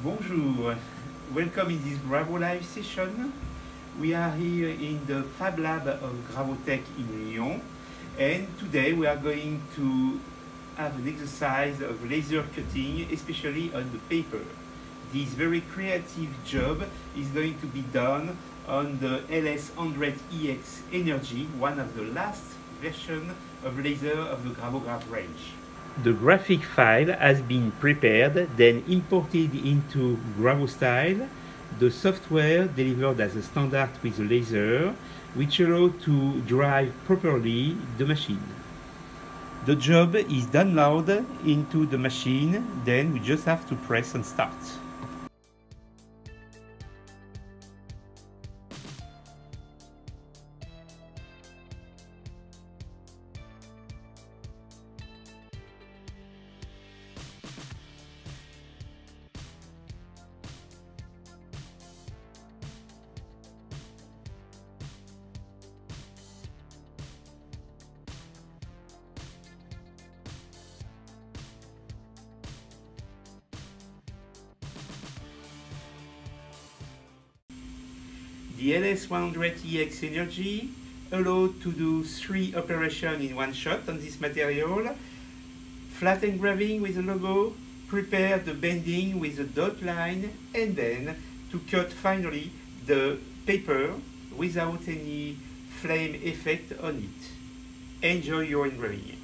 Bonjour, welcome in this Gravo Live session. We are here in the Fab Lab of Gravotech in Lyon and today we are going to have an exercise of laser cutting, especially on the paper. This very creative job is going to be done on the LS100EX Energy, one of the last version of laser of the Gravograph range. The graphic file has been prepared, then imported into GravoStyle, the software delivered as a standard with the laser, which allow to drive properly the machine. The job is downloaded into the machine, then we just have to press and start. The LS100EX Energy allowed to do three operations in one shot on this material. Flat engraving with the logo, prepare the bending with the dot line, and then to cut finally the paper without any flame effect on it. Enjoy your engraving.